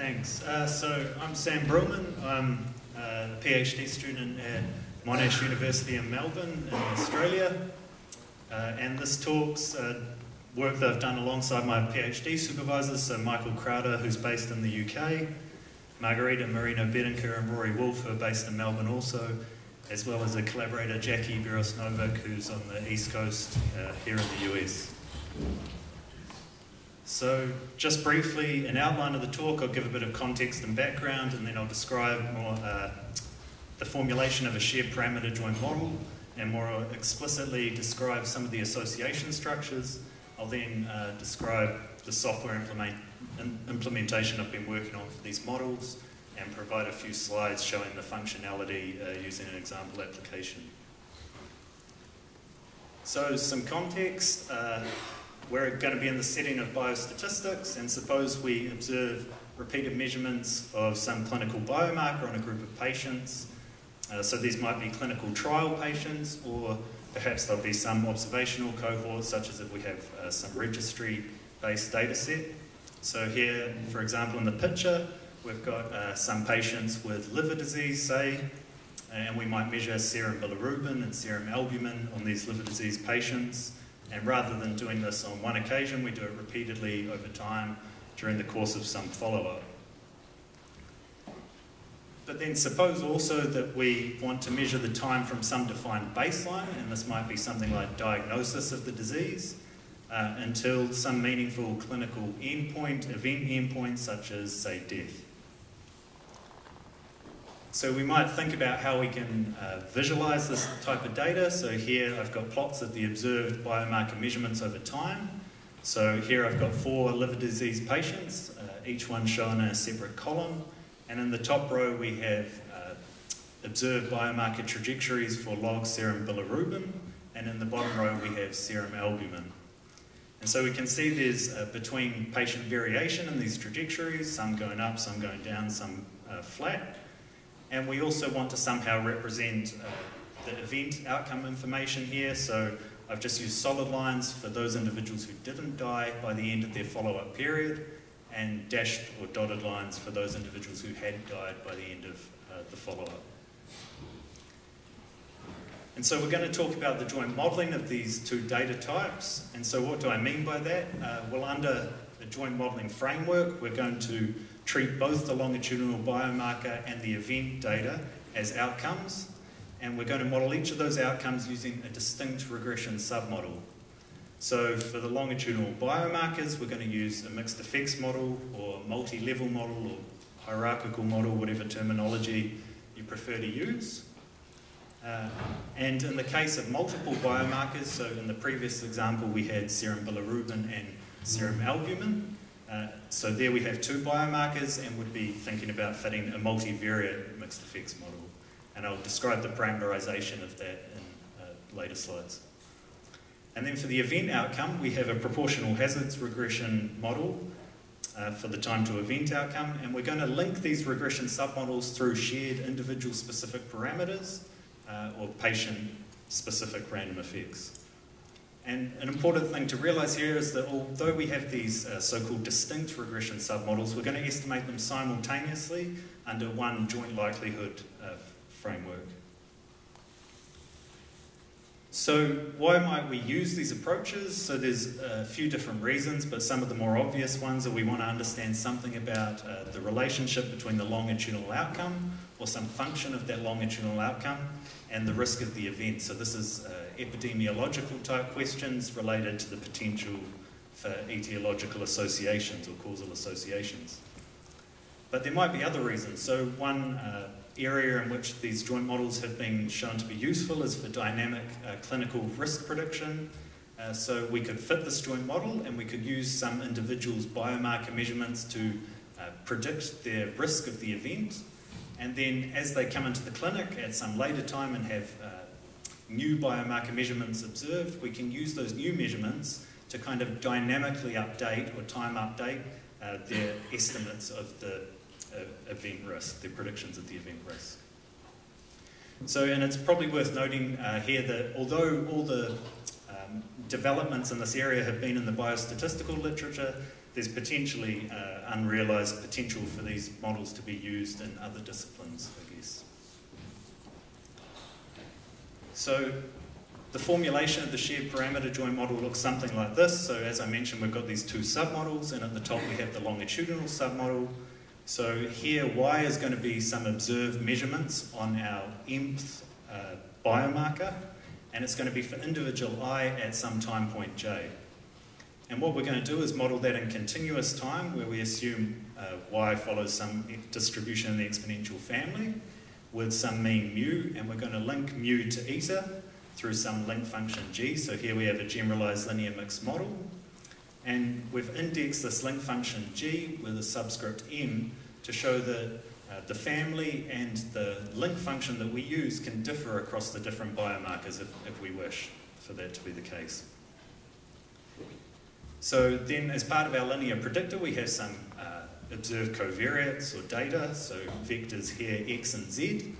thanks. Uh, so I'm Sam Brillman. I'm a PhD student at Monash University in Melbourne in Australia. Uh, and this talk's uh, work that I've done alongside my PhD supervisors, so Michael Crowther, who's based in the UK, Margarita Moreno-Betancur and Rory Wolfe, who are based in Melbourne also, as well as a collaborator, Jackie Buros Novik, who's on the East Coast uh, here in the US. So just briefly, an outline of the talk, I'll give a bit of context and background, and then I'll describe more uh, the formulation of a shared parameter joint model, and more explicitly describe some of the association structures. I'll then uh, describe the software implement implementation I've been working on for these models, and provide a few slides showing the functionality uh, using an example application. So some context. We're going to be in the setting of biostatistics, and suppose we observe repeated measurements of some clinical biomarker on a group of patients. Uh, so these might be clinical trial patients, or perhaps there'll be some observational cohorts, such as if we have uh, some registry-based data set. So here, for example, in the picture, we've got uh, some patients with liver disease, say, and we might measure serum bilirubin and serum albumin on these liver disease patients. And rather than doing this on one occasion, we do it repeatedly over time during the course of some follow-up. But then suppose also that we want to measure the time from some defined baseline, and this might be something like diagnosis of the disease, uh, until some meaningful clinical endpoint, event endpoint, such as, say, death. So we might think about how we can uh, visualize this type of data. So here I've got plots of the observed biomarker measurements over time. So here I've got four liver disease patients, uh, each one shown in a separate column. And in the top row we have uh, observed biomarker trajectories for log serum bilirubin. And in the bottom row we have serum albumin. And so we can see there's uh, between patient variation in these trajectories, some going up, some going down, some uh, flat. And we also want to somehow represent uh, the event outcome information here. So I've just used solid lines for those individuals who didn't die by the end of their follow-up period, and dashed or dotted lines for those individuals who had died by the end of uh, the follow-up. And so we're going to talk about the joint modelling of these two data types. And so what do I mean by that? Uh, well, under the joint modelling framework, we're going to treat both the longitudinal biomarker and the event data as outcomes, and we're going to model each of those outcomes using a distinct regression submodel. So for the longitudinal biomarkers, we're going to use a mixed effects model or multi-level model or hierarchical model, whatever terminology you prefer to use. Uh, and in the case of multiple biomarkers, so in the previous example we had serum bilirubin and serum albumin, uh, so there we have two biomarkers and would be thinking about fitting a multivariate mixed effects model. And I'll describe the parameterization of that in uh, later slides. And then for the event outcome, we have a proportional hazards regression model uh, for the time to event outcome, and we're going to link these regression submodels through shared individual specific parameters uh, or patient specific random effects. And an important thing to realize here is that although we have these uh, so-called distinct regression submodels, we're going to estimate them simultaneously under one joint likelihood uh, framework. So why might we use these approaches? So there's a few different reasons, but some of the more obvious ones are we want to understand something about uh, the relationship between the longitudinal outcome or some function of that longitudinal outcome and the risk of the event. So this is uh, epidemiological type questions related to the potential for etiological associations or causal associations. But there might be other reasons. So one uh, area in which these joint models have been shown to be useful is for dynamic uh, clinical risk prediction. Uh, so we could fit this joint model and we could use some individuals' biomarker measurements to uh, predict their risk of the event and then as they come into the clinic at some later time and have uh, new biomarker measurements observed, we can use those new measurements to kind of dynamically update or time update uh, their estimates of the uh, event risk, their predictions of the event risk. So, and it's probably worth noting uh, here that although all the um, developments in this area have been in the biostatistical literature, there's potentially uh, unrealised potential for these models to be used in other disciplines, I guess. So the formulation of the shared parameter joint model looks something like this. So as I mentioned, we've got these two submodels, and at the top we have the longitudinal submodel. So here, y is going to be some observed measurements on our mth uh, biomarker, and it's going to be for individual i at some time point j. And what we're going to do is model that in continuous time, where we assume uh, y follows some distribution in the exponential family with some mean mu, and we're going to link mu to eta through some link function g. So here we have a generalized linear mixed model. And we've indexed this link function g with a subscript m to show that uh, the family and the link function that we use can differ across the different biomarkers if, if we wish for that to be the case. So then as part of our linear predictor, we have some uh, observed covariates or data, so vectors here x and z.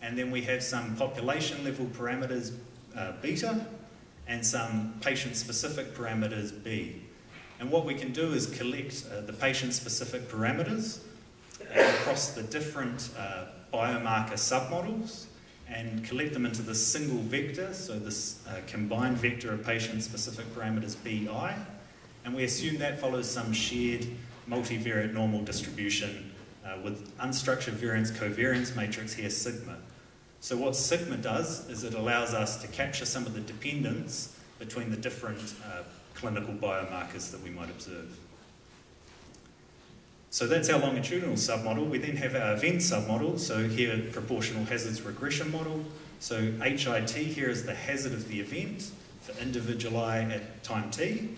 And then we have some population level parameters uh, beta and some patient-specific parameters b. And what we can do is collect uh, the patient-specific parameters across the different uh, biomarker submodels and collect them into this single vector, so this uh, combined vector of patient-specific parameters bi, and we assume that follows some shared multivariate normal distribution uh, with unstructured variance covariance matrix here sigma. So what sigma does is it allows us to capture some of the dependence between the different uh, clinical biomarkers that we might observe. So that's our longitudinal submodel. We then have our event submodel. So here, proportional hazards regression model. So HIT here is the hazard of the event for individual i at time t.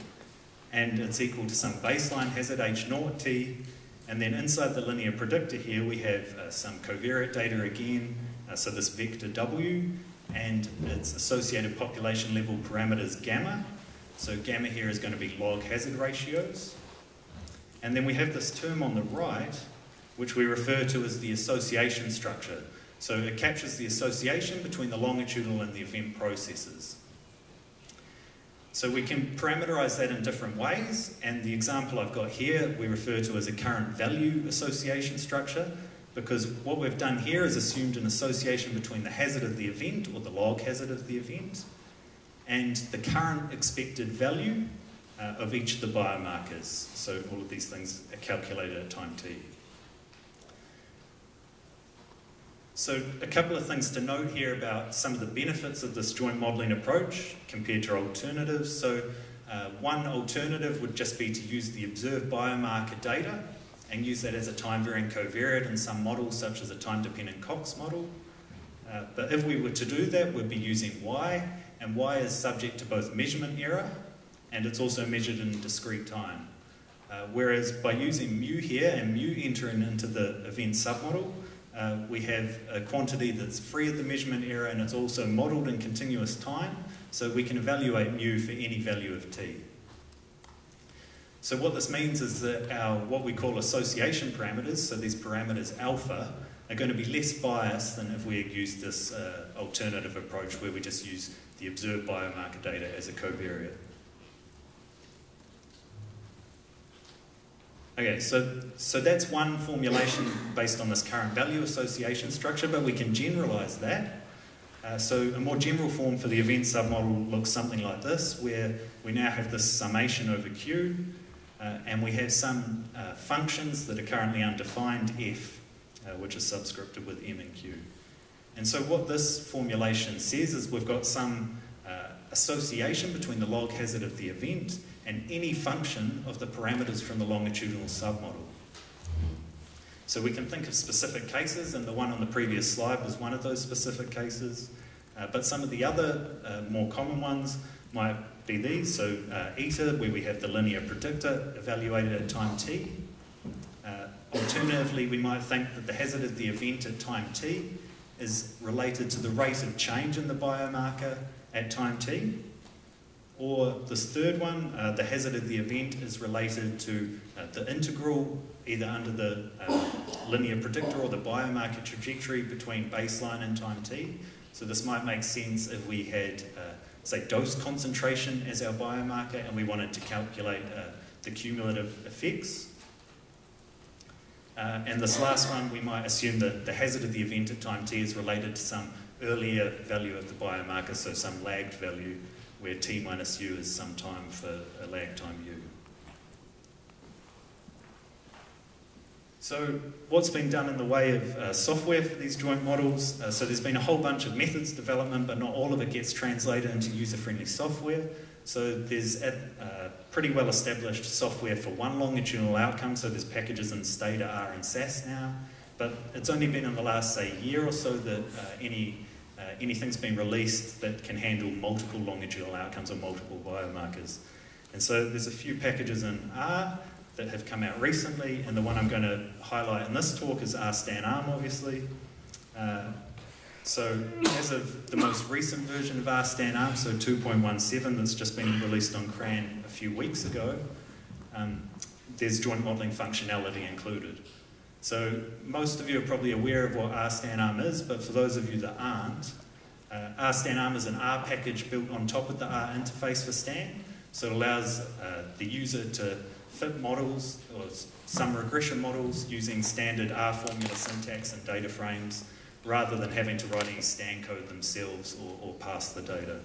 And it's equal to some baseline hazard H naught t. And then inside the linear predictor here, we have uh, some covariate data again, uh, so this vector W and its associated population level parameters gamma. So gamma here is going to be log hazard ratios. And then we have this term on the right, which we refer to as the association structure. So it captures the association between the longitudinal and the event processes. So we can parameterize that in different ways, and the example I've got here we refer to as a current value association structure because what we've done here is assumed an association between the hazard of the event, or the log hazard of the event, and the current expected value uh, of each of the biomarkers. So all of these things are calculated at time t. So a couple of things to note here about some of the benefits of this joint modelling approach compared to alternatives. So uh, one alternative would just be to use the observed biomarker data and use that as a time-varying covariate in some models, such as a time-dependent Cox model. Uh, but if we were to do that, we'd be using y, and y is subject to both measurement error, and it's also measured in discrete time. Uh, whereas by using mu here and mu entering into the event submodel, uh, we have a quantity that's free of the measurement error and it's also modelled in continuous time, so we can evaluate mu for any value of t. So what this means is that our what we call association parameters, so these parameters alpha, are going to be less biased than if we had used this uh, alternative approach where we just use the observed biomarker data as a covariate. Okay, so, so that's one formulation based on this current value association structure, but we can generalize that. Uh, so a more general form for the event submodel looks something like this, where we now have this summation over Q, uh, and we have some uh, functions that are currently undefined, f, uh, which is subscripted with m and q. And so what this formulation says is we've got some uh, association between the log hazard of the event and any function of the parameters from the longitudinal submodel. So we can think of specific cases, and the one on the previous slide was one of those specific cases. Uh, but some of the other uh, more common ones might be these. So uh, eta, where we have the linear predictor evaluated at time t. Uh, alternatively, we might think that the hazard of the event at time t is related to the rate of change in the biomarker at time t. Or this third one, uh, the hazard of the event is related to uh, the integral, either under the uh, linear predictor or the biomarker trajectory between baseline and time t. So this might make sense if we had uh, say, dose concentration as our biomarker, and we wanted to calculate uh, the cumulative effects. Uh, and this last one, we might assume that the hazard of the event at time t is related to some earlier value of the biomarker, so some lagged value, where t minus u is some time for a lag time u. So what's been done in the way of uh, software for these joint models? Uh, so there's been a whole bunch of methods development, but not all of it gets translated into user-friendly software. So there's a, uh, pretty well established software for one longitudinal outcome. So there's packages in Stata, R, and SAS now. But it's only been in the last, say, year or so that uh, any uh, anything's been released that can handle multiple longitudinal outcomes or multiple biomarkers. And so there's a few packages in R that have come out recently, and the one I'm going to highlight in this talk is rstanarm, obviously. Uh, so as of the most recent version of rstanarm, so 2.17 that's just been released on CRAN a few weeks ago, um, there's joint modelling functionality included. So most of you are probably aware of what rstanarm is, but for those of you that aren't, uh, rstanarm is an R package built on top of the R interface for STAN, so it allows uh, the user to fit models or some regression models using standard R formula syntax and data frames rather than having to write any STAN code themselves or, or pass the data.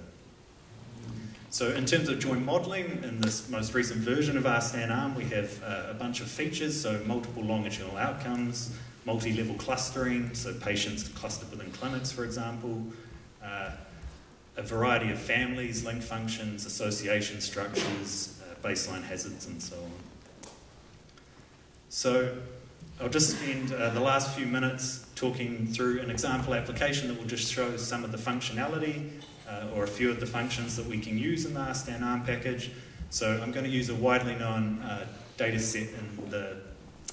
So in terms of joint modelling, in this most recent version of rstanarm, we have uh, a bunch of features, so multiple longitudinal outcomes, multi-level clustering, so patients clustered within clinics, for example, uh, a variety of families, link functions, association structures, uh, baseline hazards, and so on. So I'll just spend uh, the last few minutes talking through an example application that will just show some of the functionality uh, or a few of the functions that we can use in the rstanarm package. So I'm going to use a widely known uh, data set in the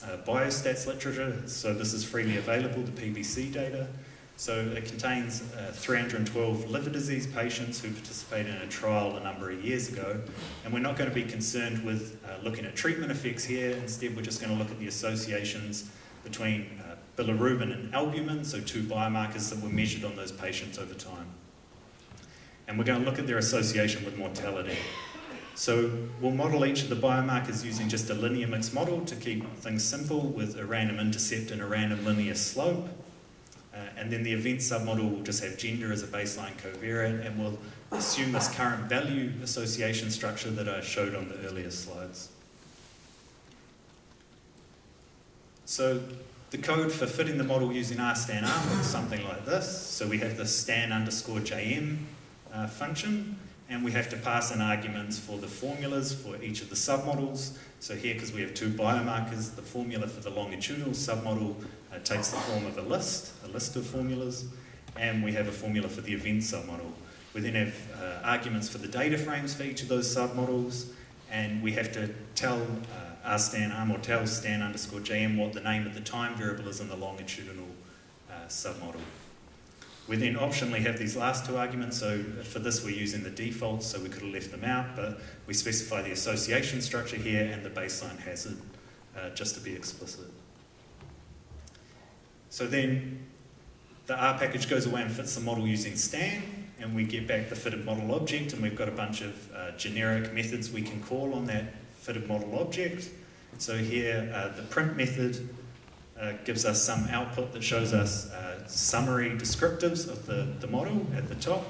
uh, biostats literature. So this is freely available, the PBC data. So it contains uh, 312 liver disease patients who participated in a trial a number of years ago. And we're not going to be concerned with uh, looking at treatment effects here. Instead, we're just going to look at the associations between uh, bilirubin and albumin, so two biomarkers that were measured on those patients over time. And we're going to look at their association with mortality. So we'll model each of the biomarkers using just a linear mixed model to keep things simple with a random intercept and a random linear slope. Uh, and then the event submodel will just have gender as a baseline covariate and we'll assume this current value association structure that I showed on the earlier slides. So the code for fitting the model using rstanarm looks something like this. So we have the stan underscore jm uh, function and we have to pass in arguments for the formulas for each of the submodels. So here, because we have two biomarkers, the formula for the longitudinal submodel uh, takes the form of a list, a list of formulas, and we have a formula for the event submodel. We then have uh, arguments for the data frames for each of those submodels, and we have to tell uh, rstanarm or tell stan underscore jm what the name of the time variable is in the longitudinal uh, submodel. We then optionally have these last two arguments, so for this we're using the defaults, so we could have left them out, but we specify the association structure here and the baseline hazard, uh, just to be explicit. So then the R package goes away and fits the model using stan, and we get back the fitted model object, and we've got a bunch of uh, generic methods we can call on that fitted model object. So here, uh, the print method uh, gives us some output that shows us uh, summary descriptives of the, the model at the top.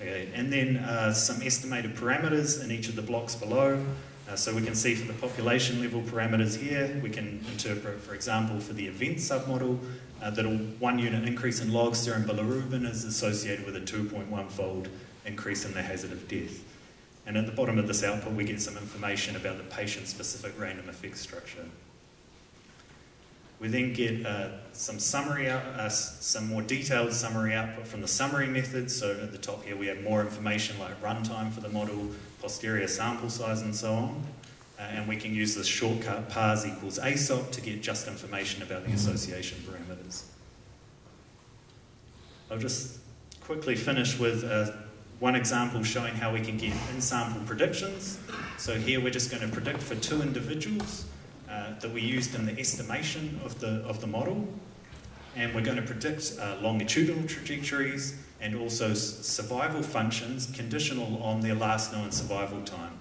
Okay, and then uh, some estimated parameters in each of the blocks below. Uh, so we can see for the population level parameters here, we can interpret, for example, for the event submodel, uh, that a one unit increase in log serum bilirubin is associated with a 2.1 fold increase in the hazard of death. And at the bottom of this output, we get some information about the patient-specific random effect structure. We then get uh, some summary, out, uh, some more detailed summary output from the summary method. So at the top here, we have more information like runtime for the model, posterior sample size, and so on. Uh, and we can use this shortcut pars equals assoc to get just information about the association parameters. I'll just quickly finish with uh, one example showing how we can get in-sample predictions. So here we're just going to predict for two individuals uh, that we used in the estimation of the, of the model. And we're going to predict uh, longitudinal trajectories and also survival functions conditional on their last known survival time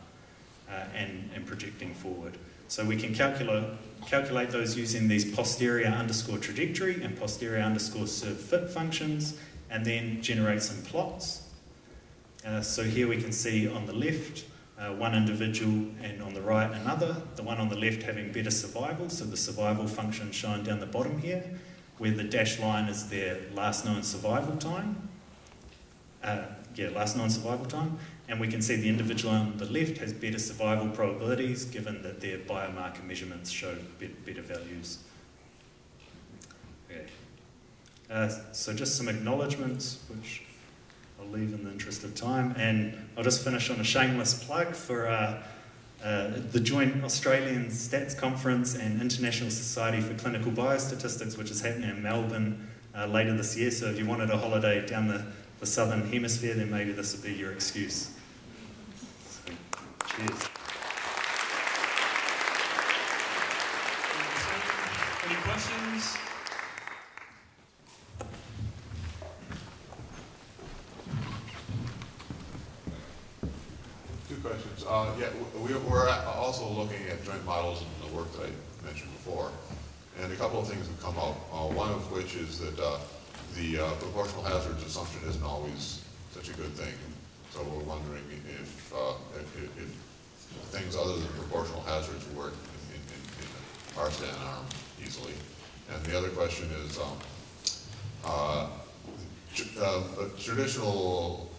uh, and, and projecting forward. So we can calculate, calculate those using these posterior underscore trajectory and posterior underscore survfit functions and then generate some plots. Uh, so here we can see on the left uh, one individual and on the right another. The one on the left having better survival, so the survival function shown down the bottom here, where the dashed line is their last known survival time. Uh, yeah, last known survival time. And we can see the individual on the left has better survival probabilities given that their biomarker measurements show better values. Okay. Uh, so just some acknowledgements, which I'll leave in the interest of time. And I'll just finish on a shameless plug for uh, uh, the joint Australian Stats Conference and International Society for Clinical Biostatistics, which is happening in Melbourne uh, later this year. So if you wanted a holiday down the, the southern hemisphere, then maybe this would be your excuse. So, cheers. Any questions? questions. Uh, yeah, we, are also looking at joint models in the work that I mentioned before. And a couple of things have come up. Uh, one of which is that uh, the uh, proportional hazards assumption isn't always such a good thing. So we're wondering if, uh, if, if, things other than proportional hazards work in, in, in, in stand arm easily. And the other question is, um, uh, traditional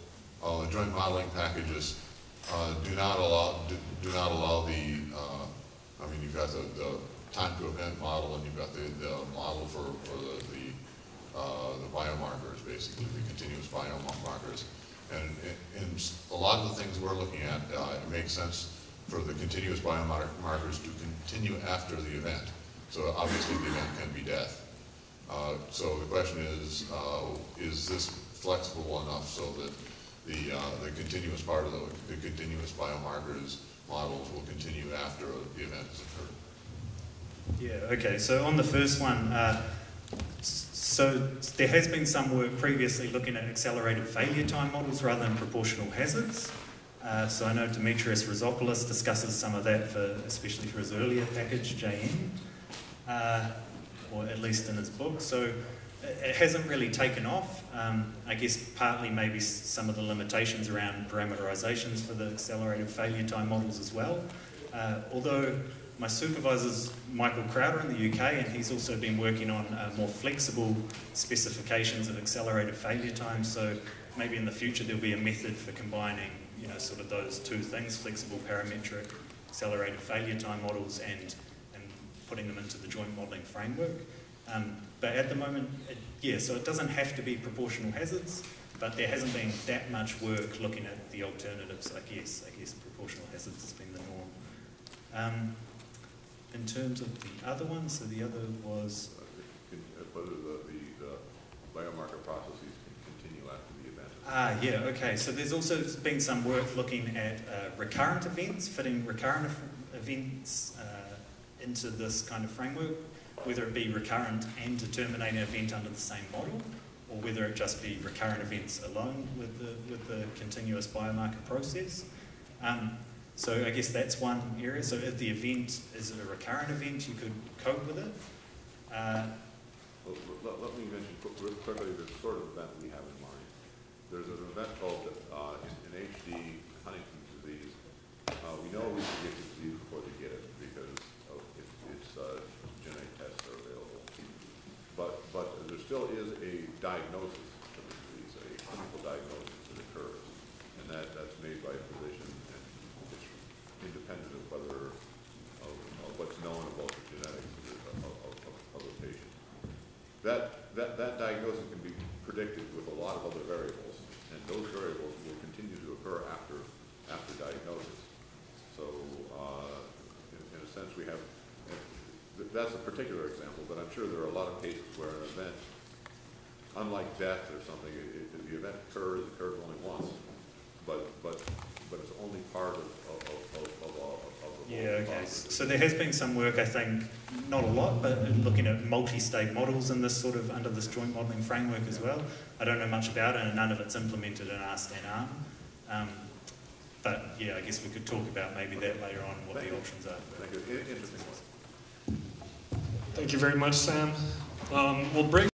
joint modeling packages uh, do not allow do, do not allow the uh, I mean you've got the, the, time to event model and you've got the, the model for, for the the, uh, the biomarkers basically the continuous biomarkers. And in a lot of the things we're looking at uh, it makes sense for the continuous biomarkers to continue after the event. So obviously the event can be death. Uh, so the question is uh, is this flexible enough so that the, uh, the continuous part of the, the continuous biomarkers models will continue after the event has occurred. Yeah, okay, so on the first one, uh, so there has been some work previously looking at accelerated failure time models rather than proportional hazards. Uh, so I know Demetrios Rizopoulos discusses some of that for, especially for his earlier package, JM, uh, or at least in his book. So it hasn't really taken off. Um, I guess partly maybe some of the limitations around parameterizations for the accelerated failure time models as well. Uh, although my supervisor's Michael Crowther in the UK, and he's also been working on uh, more flexible specifications of accelerated failure time. So maybe in the future there'll be a method for combining, you know, sort of those two things: flexible parametric accelerated failure time models and and putting them into the joint modelling framework. Um, but at the moment, it, yeah, so it doesn't have to be proportional hazards, but there hasn't been that much work looking at the alternatives, I guess. I guess proportional hazards has been the norm. Um, in terms of the other one, so the other was... Whether the, the, the biomarker processes can continue after the event. Ah, yeah, okay. So there's also been some work looking at uh, recurrent events, fitting recurrent events uh, into this kind of framework whether it be recurrent and to an event under the same model, or whether it just be recurrent events alone with the, with the continuous biomarker process. Um, so I guess that's one area. So if the event is a recurrent event, you could cope with it. Uh, well, let, let, me mention quickly the sort of event we have in mind. There's an event called uh, in, in, HD Huntington's disease. Uh, we know we can get the disease before they get it because it, it's uh, genetic tests are available. but but there still is a diagnosis of the disease, a clinical diagnosis that occurs, and that, that's made by a physician, independent of whether, of, of what's known about the genetics of, of, of, the patient. That, that, that diagnosis can be predicted with a lot of other variables, and those variables will continue to occur after, after diagnosis. So, uh, in, in a sense, we have that's a particular example, but I'm sure there are a lot of cases where an event, unlike death or something, it, it, the event occurs, occurs only once, but, but but it's only part of, of, of, of, of, of the. Yeah, okay. So there has been some work, I think, not a lot, but looking at multi-state models in this sort of, under this joint modelling framework as well. I don't know much about it and none of it's implemented in rstanarm. Um, but yeah, I guess we could talk about maybe that later on, what the options are. Thank you, interesting one. Thank you very much, Sam. Um, We'll break